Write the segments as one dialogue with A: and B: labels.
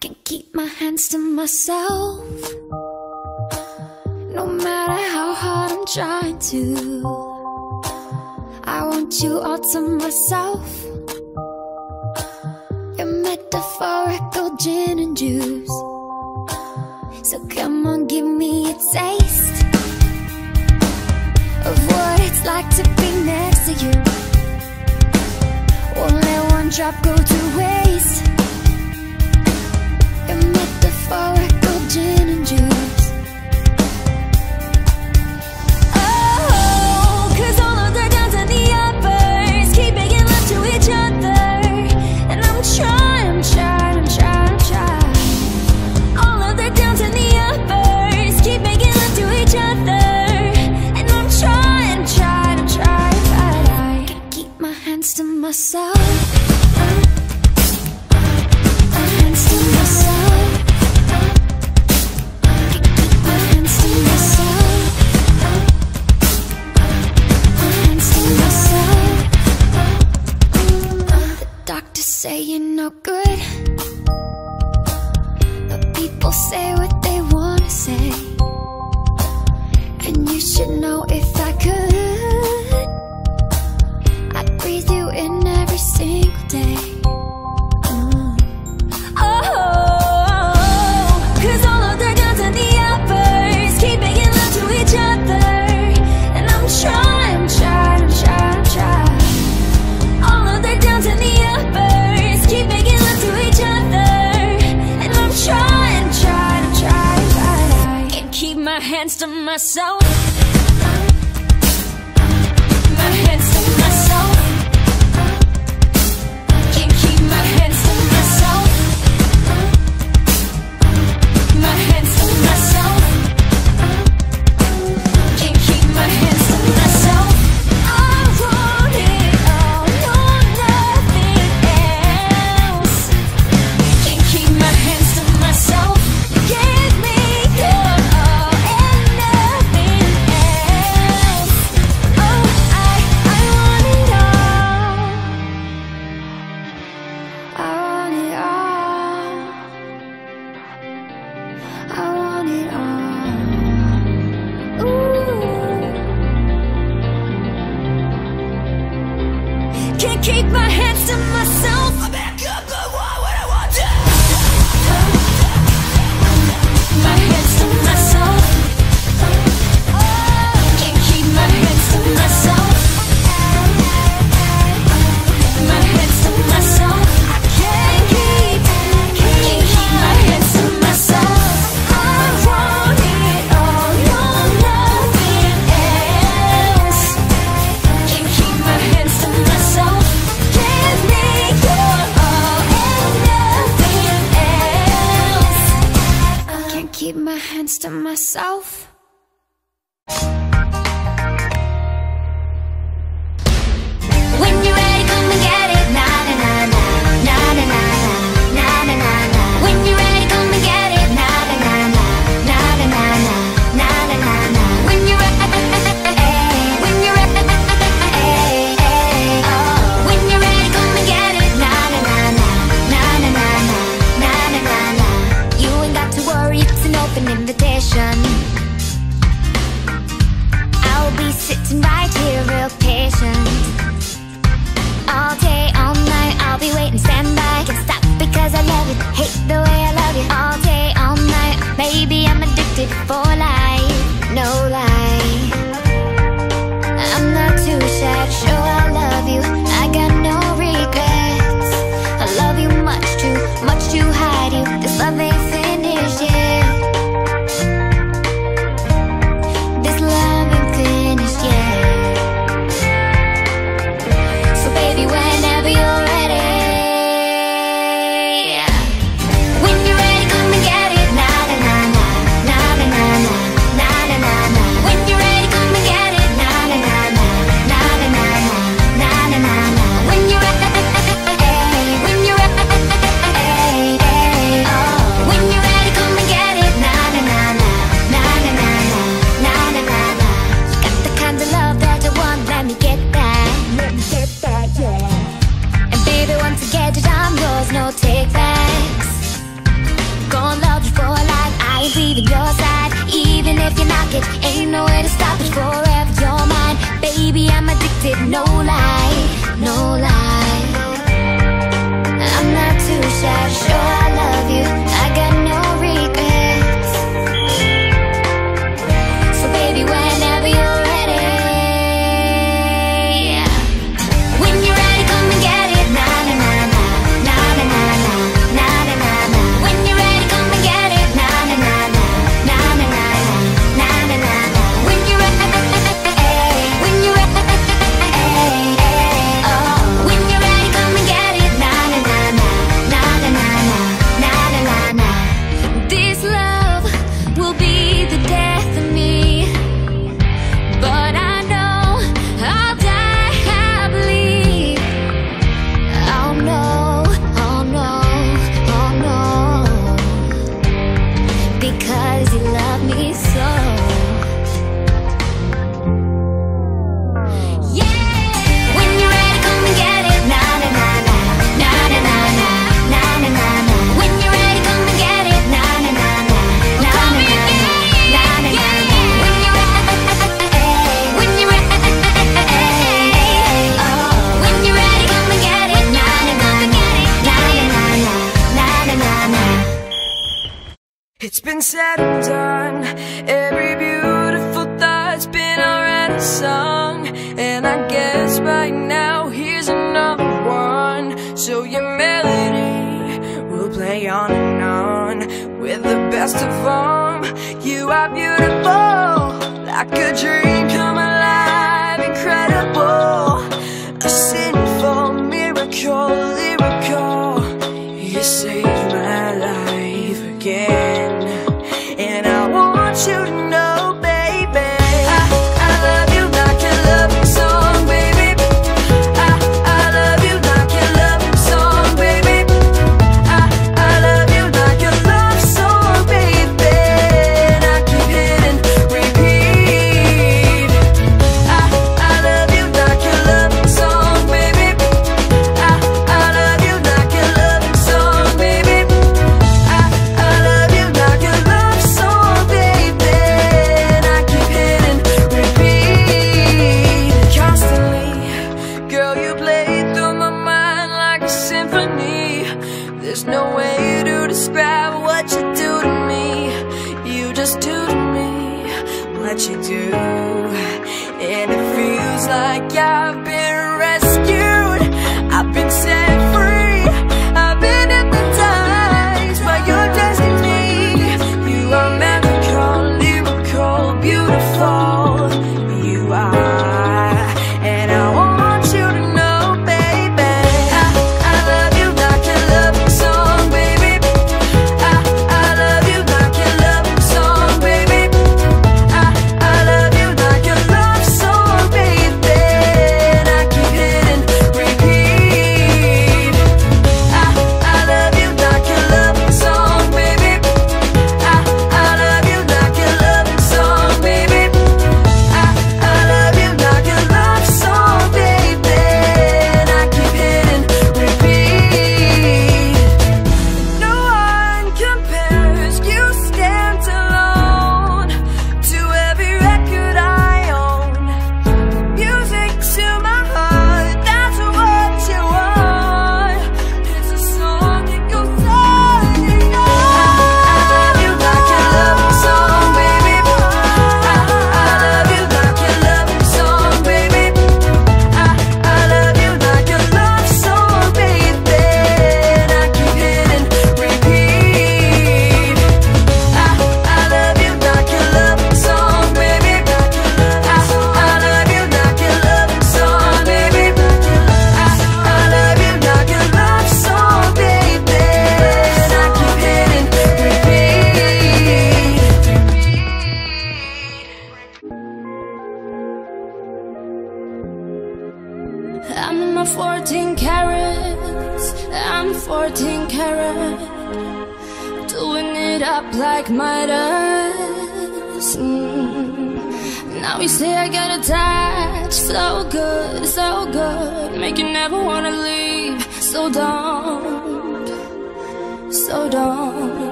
A: Can't keep my hands to myself. No matter how hard I'm trying to I want you all to myself. Your metaphorical gin and juice. So come on, give me a taste Of what it's like to be next to you. Won't let one drop go to waste for
B: like good gin and juice.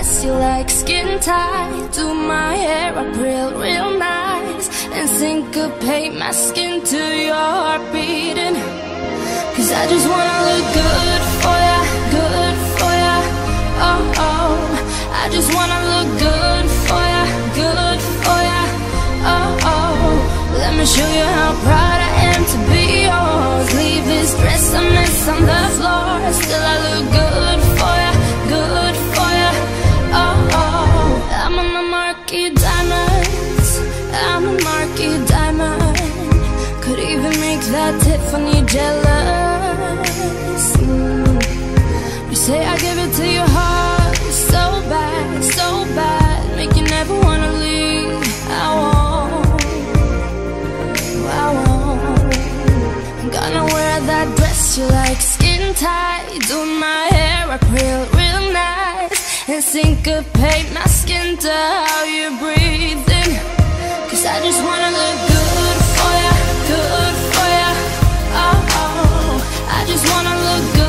B: That
C: dress you like, skin tight. Do my hair up real, real nice. And syncopate my skin to your heart beating. Cause I just wanna look good for ya, good for ya. Oh, oh. I just wanna look good for ya, good for ya. Oh, oh. Let me show you how proud I am to be yours. Leave this dress a mess on the floor. Still, I look good market diamonds. I'm a market diamond. Could even make that Tiffany jealous. Mm. You say I give it to your heart so bad, so bad, make you never wanna leave. I won't, I won't. Gonna wear that dress you like, skin tight, do my hair up real, and syncopate my skin to how you're breathing. Cause I just wanna look good for ya, good for ya. Oh, oh. oh. I just wanna look good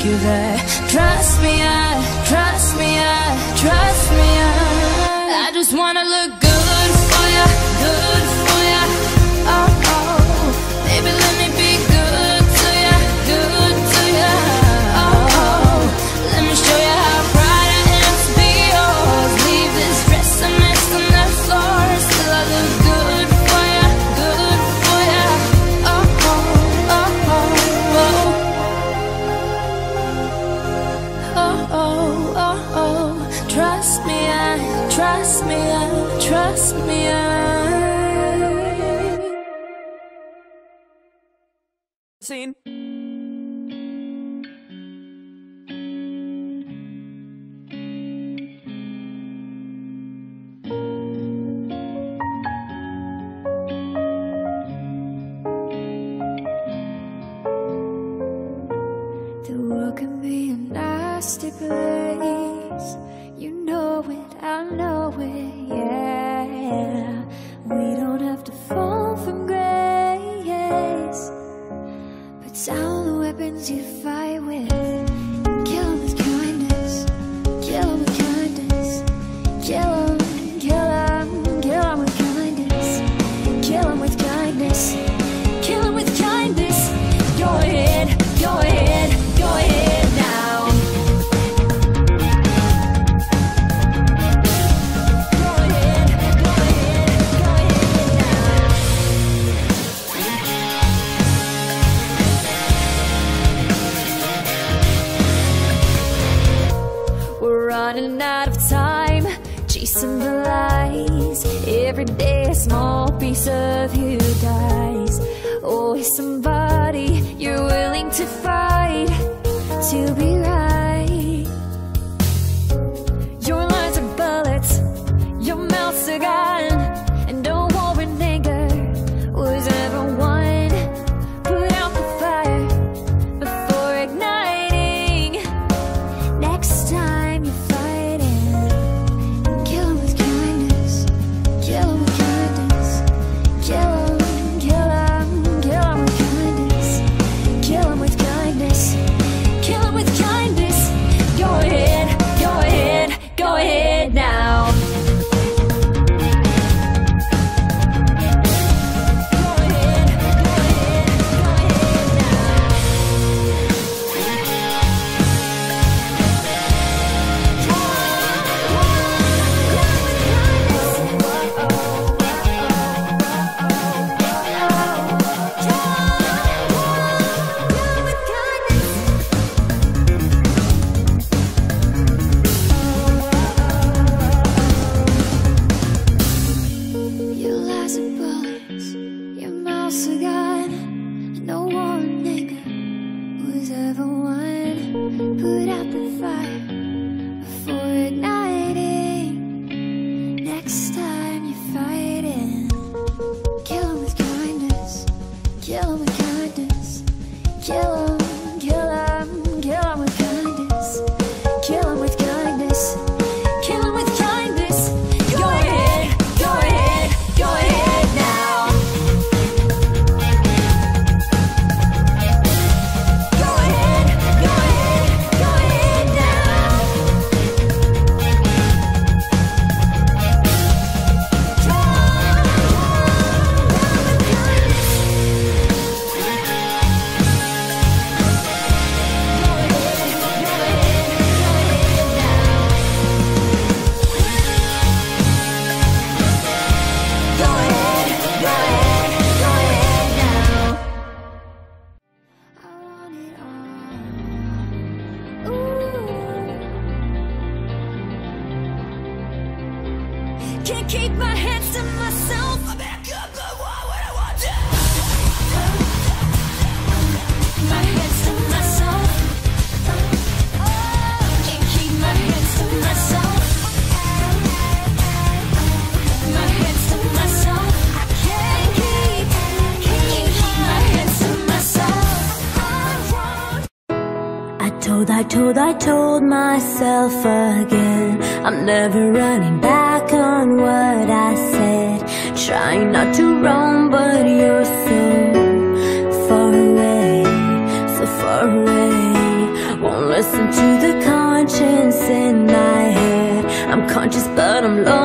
C: take you there. Trust me, I, trust me, I, trust me, I. I just wanna look good for you, good
B: Scene.
A: Put down the weapons you fight with.
D: I told myself again I'm never running back on what I said. Trying not to roam but you're so far away So far away. Won't listen to the conscience in my head. I'm conscious but I'm lost.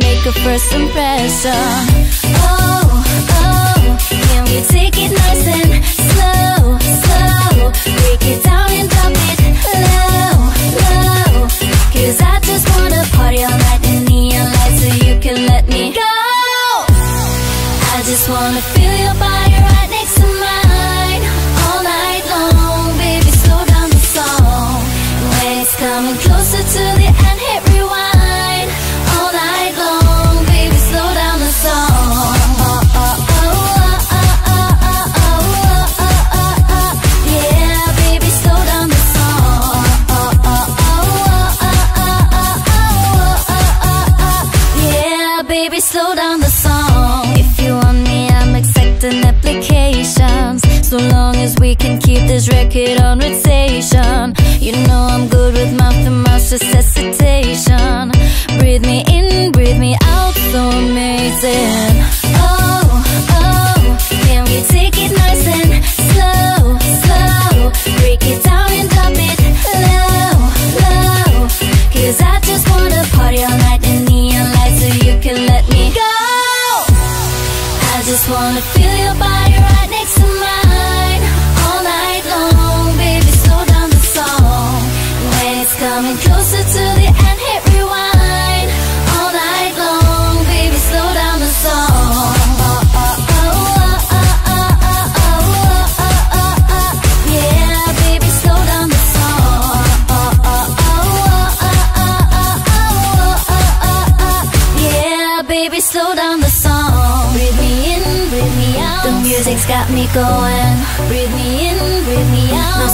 D: make a first impression. Oh, oh, can we take it nice and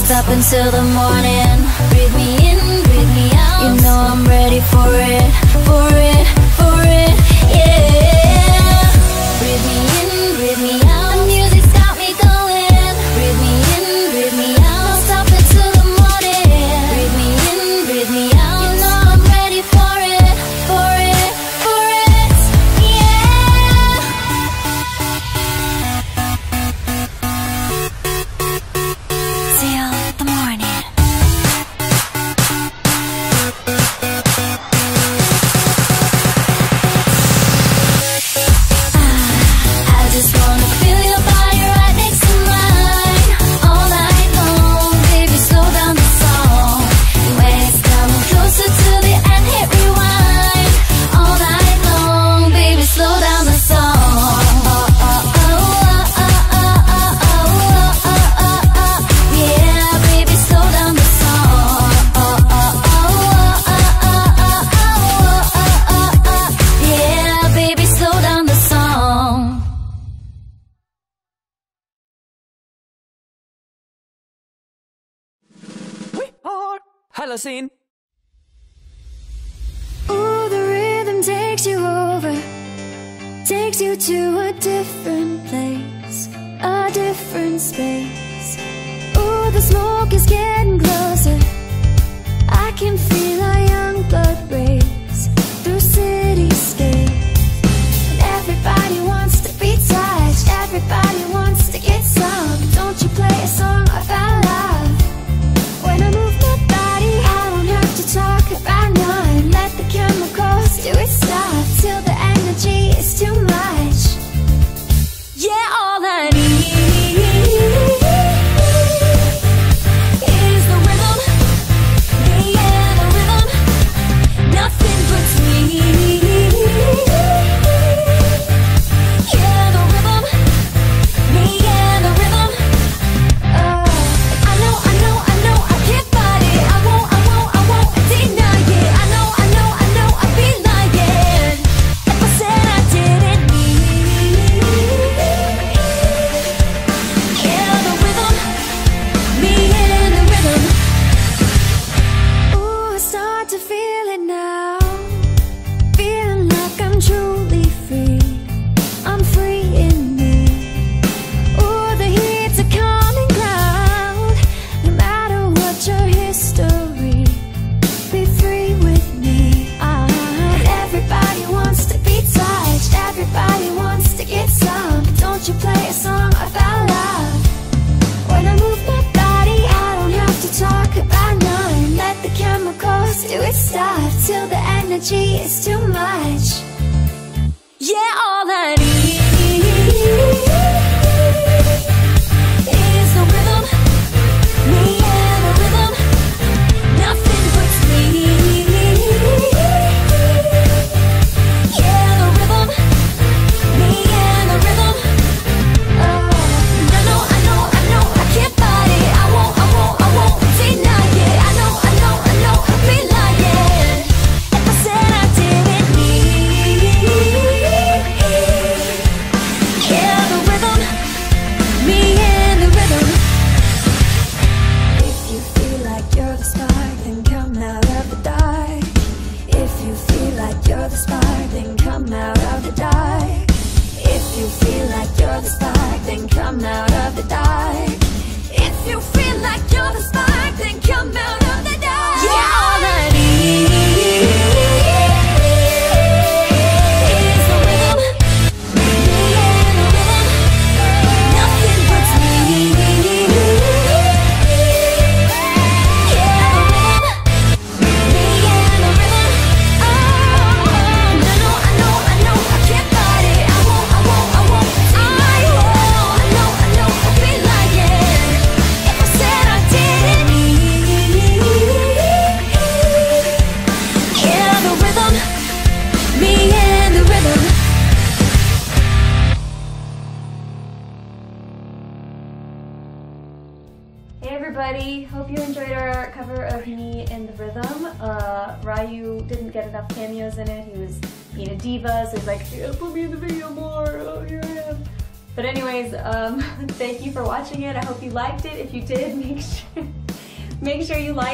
D: It's up until the morning. Breathe me in, breathe me out. You know I'm ready for it, for it, for it, yeah.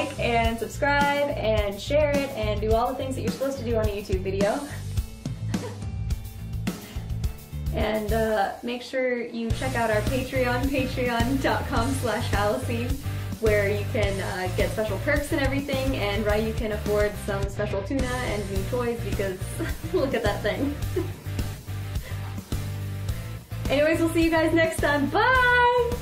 C: like and
E: subscribe and share it and do all the things that you're supposed to do on a YouTube video. and uh, make sure you check out our Patreon, patreon.com slash where you can uh, get special perks and everything, and Ryu can afford some special tuna and new toys because look at that thing. Anyways, we'll see you guys next time. Bye!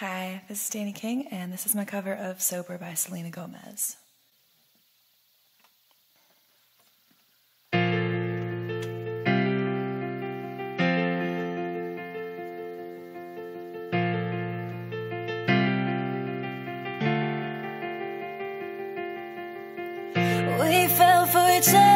F: Hi, this is Danny King, and this is my cover of Sober by Selena Gomez. We fell for each other.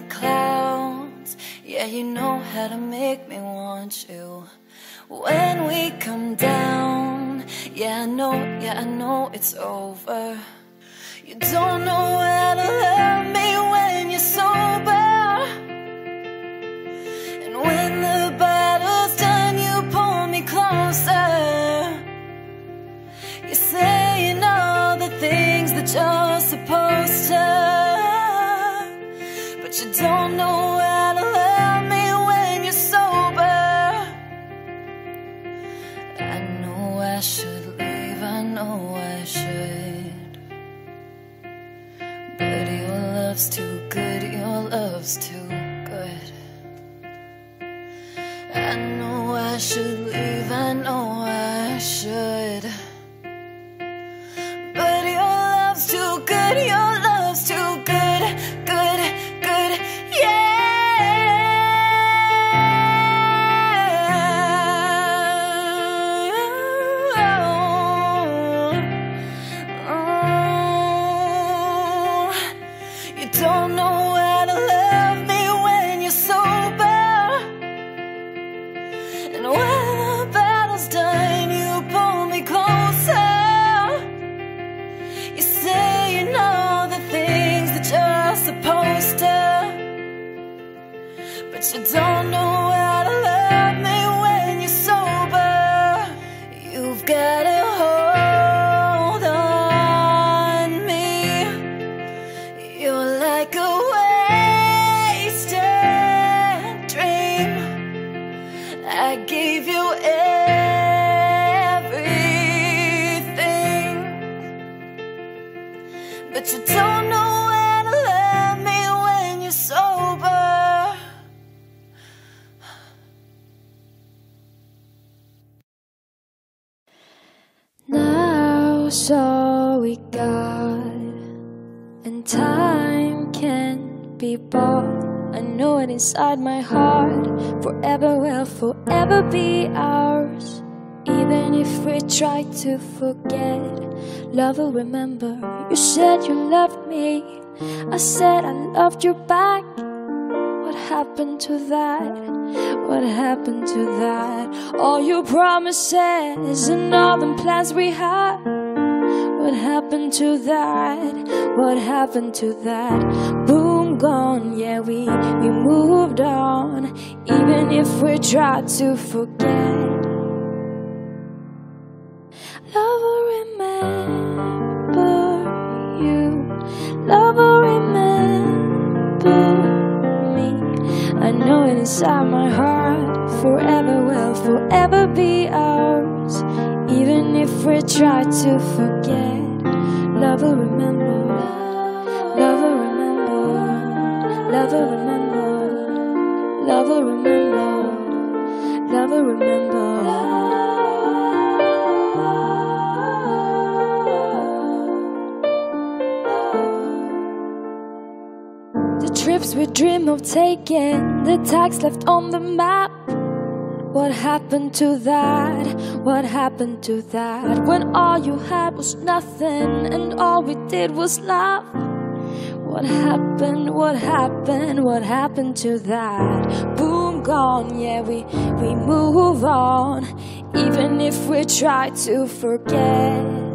F: the clouds. Yeah, you know how to make me want you. When we come down, yeah, I know, yeah, I know it's over. You don't know how to love me when. love's too good, your love's too good. I know I should leave, I know got,
G: and time can't be bought. I know it inside my heart. Forever will forever be ours. Even if we try to forget, love will remember. You said you loved me, I said I loved you back. What happened to that? What happened to that? All your promises and all the plans we had. What happened to that? What happened to that? Boom, gone. Yeah, we we moved on. Even if we try to forget. Love will remember you. Love will remember me. I know it inside my heart. Forever will forever be ours. Even if we try to forget, love will remember. Love will remember. Love will remember. Love will remember. Love will remember. The trips we dream of taking, the tags left on the map. What happened to that? What happened to that? When all you had was nothing and all we did was laugh. What happened? What happened? What happened to that? Boom, gone. Yeah, we we move on, even if we try to forget.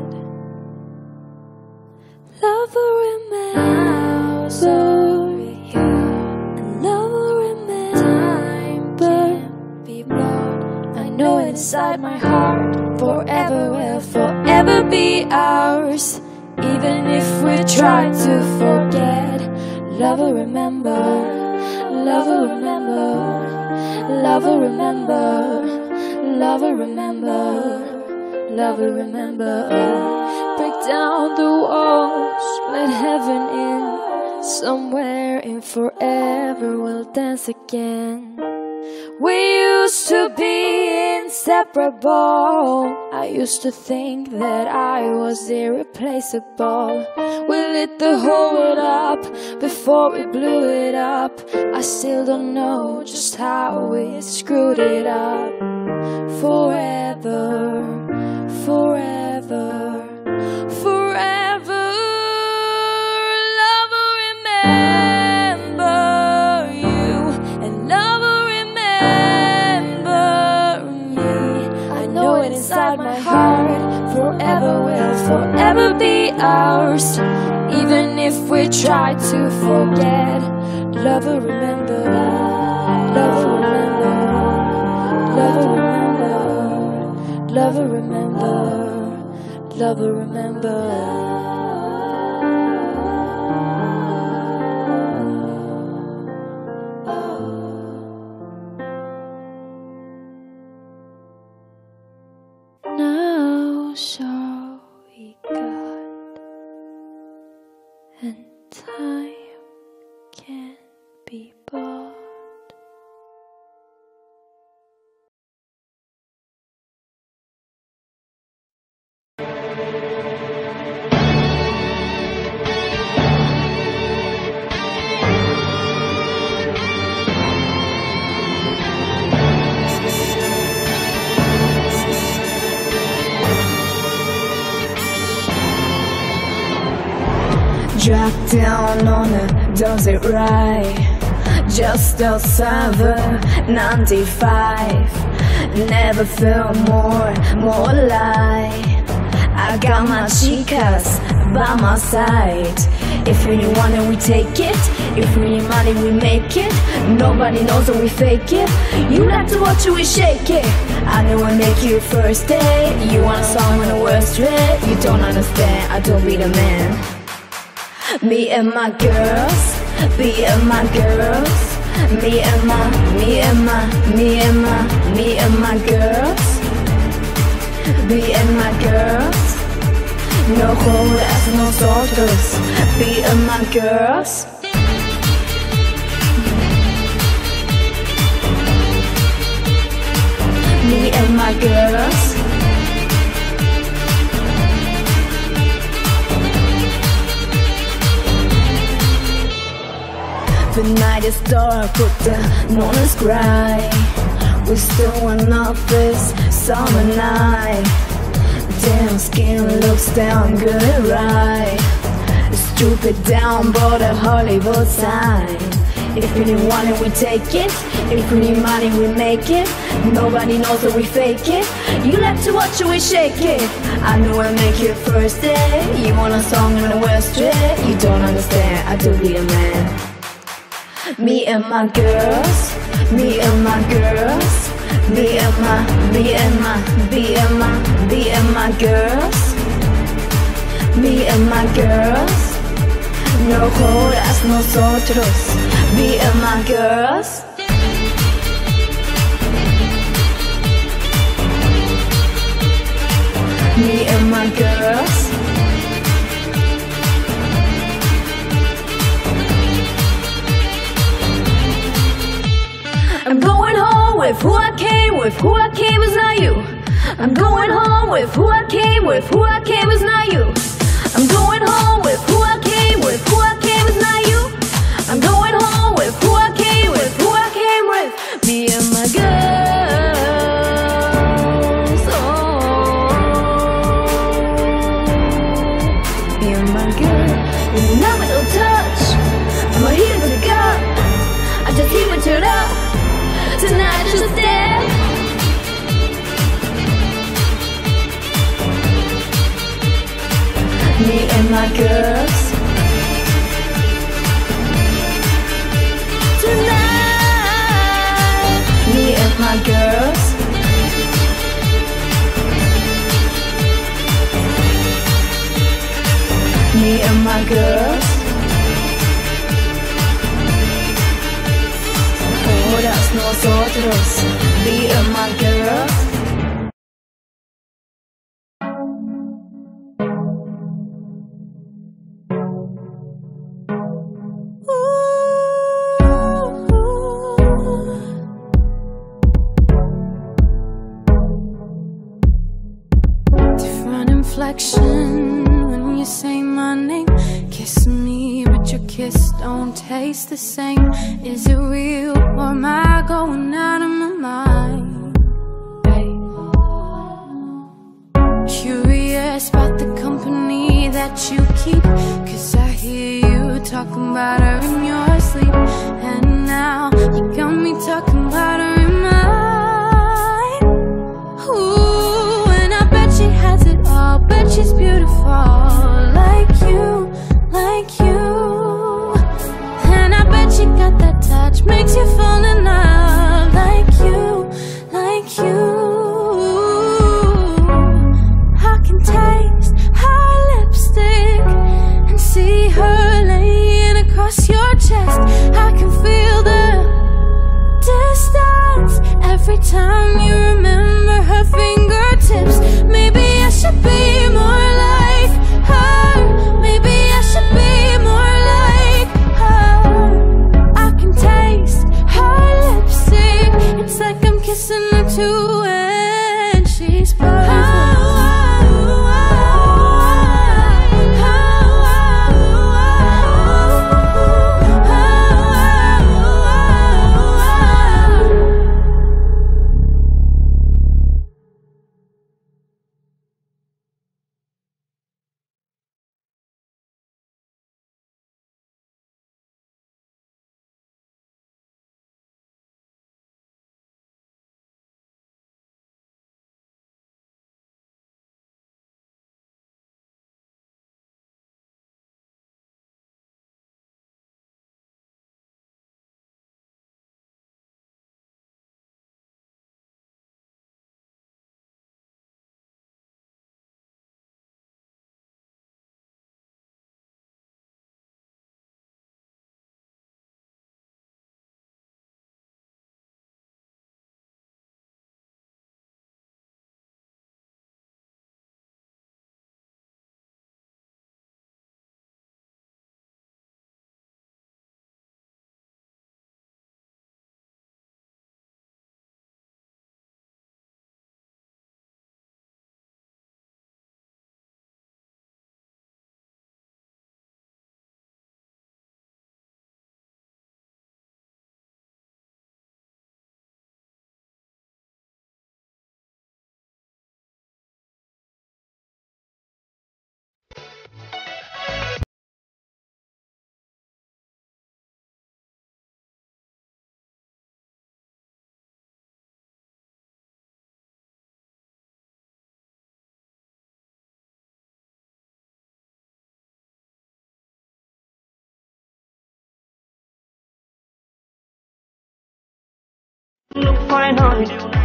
G: Inside my heart, forever will forever be ours. Even if we try to forget, love will remember, love will remember, love will remember, love will remember, love will remember. Break down the walls, let heaven in. Somewhere in forever we'll dance again. We used to be inseparable. I used to think that I was irreplaceable. We lit the whole world up before we blew it up. I still don't know just how we screwed it up. Forever, forever. Inside my heart. Forever will forever be ours. Even if we try to forget, love will remember. Love will remember. Love will remember. Love will remember. Love will remember.
H: Down on it, does it right? Just a the 95 Never felt more, more alive. I got my chicas by my side. If really want it, we take it. If really money, we make it. Nobody knows that we fake it. You like to watch it, we shake it. I know I make you first day You want a song on the worst straight You don't understand, I don't be the man me and my girls, me and my girls, me and my, me and my, me and my, me and my girls, me and my girls. No jodas nosotros, me and my girls. Me and my girls. The night is dark, but the moon is gray. We still one of this summer night. Damn, skin looks damn good, right? Stupid down, but a Hollywood sign. If we need money, we take it. If we need money, we make it. Nobody knows that we fake it. You like to watch it, we shake it. I know I make it first day. You want a song in the West Street? You don't understand. I do be a man. Me and my girls, me and my girls, me and my, me and my, me and my, me and my girls, me and my girls. No jodas nosotros, me and my girls. Me and my girls. I'm going home with who I came with, who I came is not you. I'm going home with who I came with, who I came is not you. I'm going home with who I came with, who I girls. Todas nosotros. Me and my girls.
C: Different don't taste the same. Is it real or am I going out of my mind? Curious about the company that you keep. Cause I hear you talking about her in your sleep. And now you got me talking about her in mine. Ooh, and I bet she has it all. Bet she's beautiful, makes you fall in love, like you, like you. I can taste her lipstick and see her laying across your chest. I can feel the distance every time you remember her fingertips. Maybe I should be Look fine, honey.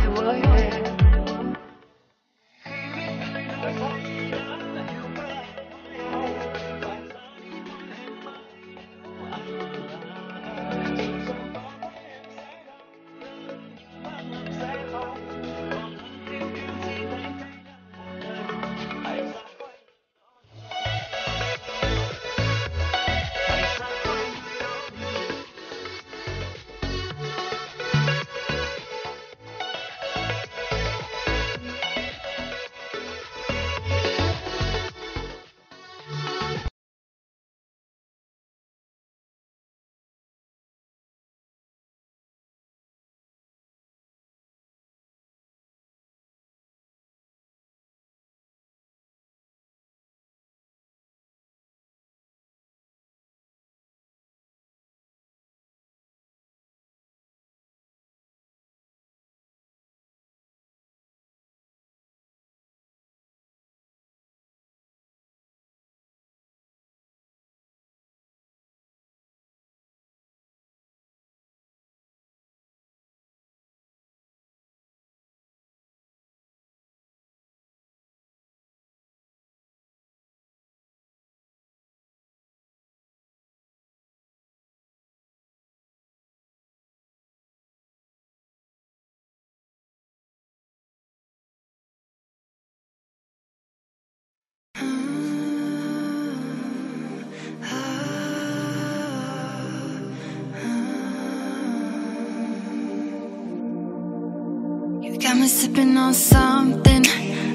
C: Sipping on something.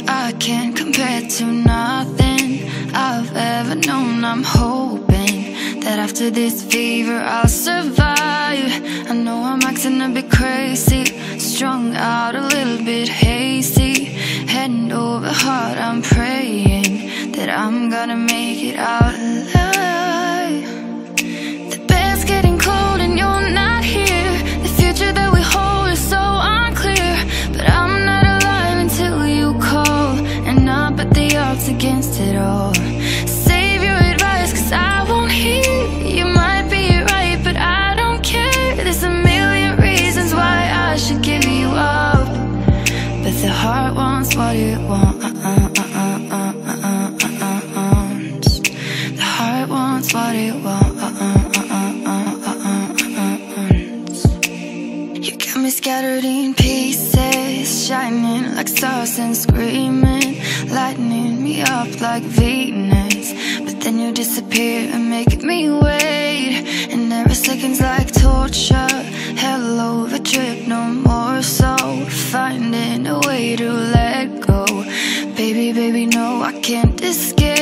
C: I can't compare to nothing I've ever known. I'm hoping that after this fever I'll survive. I know I'm acting a bit crazy Strung out a little bit hazy Head over heart I'm praying That I'm gonna make it out alive. like Venus But then you disappear and make me wait. And every second's like torture Hell the trip, no more so Finding a way to let go. Baby, baby, no, I can't escape.